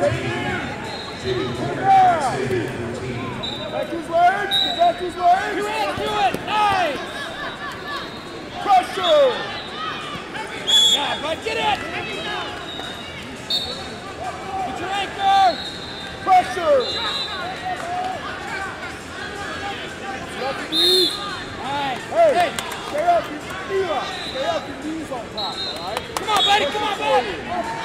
Back. Pressure. Pressure. Stay up your knees on top, all right? come on, buddy, come on, buddy. Pressure here, Eli.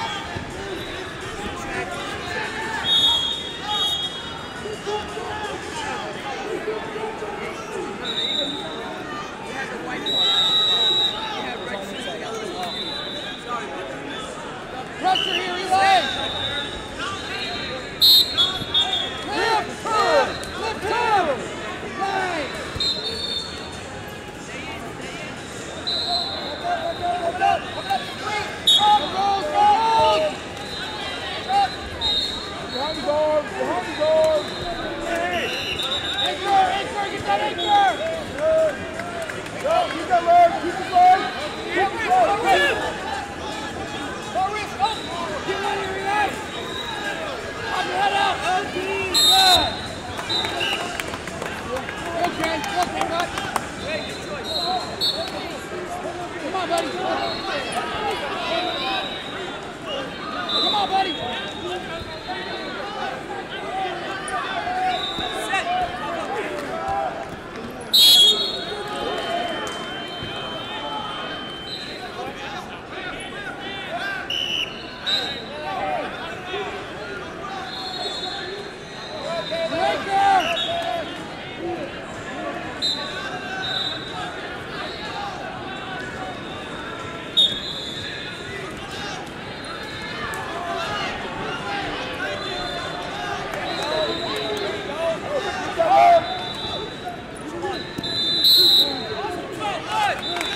Lift, turn, lift, turn. Nice. Go, go, go. Behind his arm. Behind his arm. Anchor, anchor, get that anchor. Go, keep that leg. Keep his leg. Keep his leg. Get out of here, Eli. Pop your head out. Good. Okay, okay, bud. Come on, buddy. Come on, buddy. Breaker.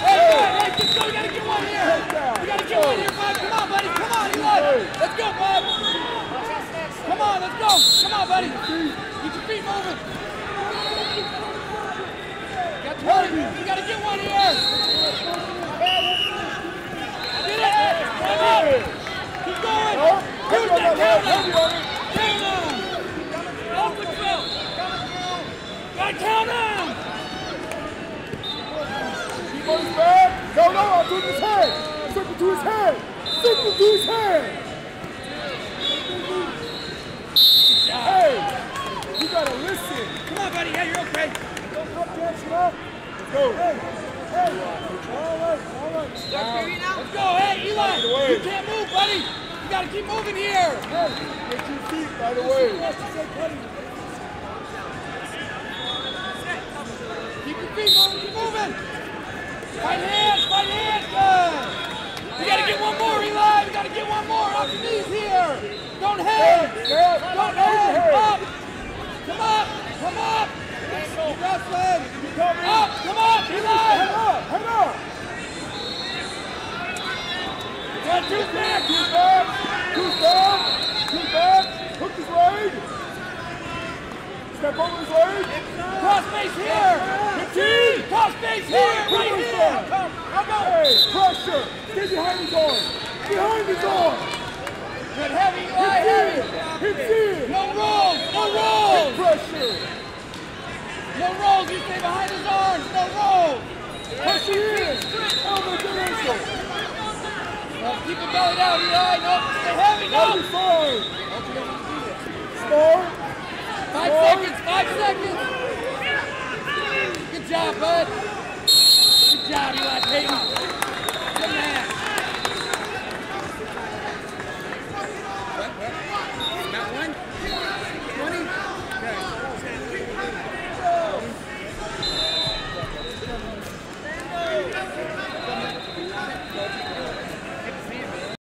Hey, hey, let's go. We gotta get one here. We gotta get one here, bud. Come on, buddy. Come on, Eli. Let's go, bud. Come on, let's go. Come on, buddy. Get your feet moving. Got 20. We gotta get one here. Get it. Come on. Keep going. Use that counter. Count him. Gotta count him. Keep on his back. No, no, I'll do his head. Circle to his head. Circle to his head. Hey, you gotta listen. Come on, buddy. Yeah, you're okay. Don't up, dance it up. Let's go. Hey, hey. All right, all right. Let's go. Hey, Eli. You can't move, buddy. You gotta keep moving here. Get your feet. Keep your feet moving. Keep moving. We gotta get one more, Eli. We gotta get one more. Off your knees here. Don't hang. Come up. Come. Keep wrestling. Up. Come up, Head Eli. up, up. Back. Back. Hook his. Step over his. Cross here. Fifteen. Cross here. Right here. Hey, pressure. Stay behind his arm. Behind his arm. Heavy. Hits Heavy. Hits in. No rolls. No Pressure. No rolls. You stay behind his arms. No rolls. Pressure in. Elbow to ankle. No, keep it belly down, Eli. No, stay heavy. No. Fine. Start. Five Four. seconds. Five seconds. Good job, bud. Good job, Eli. Pay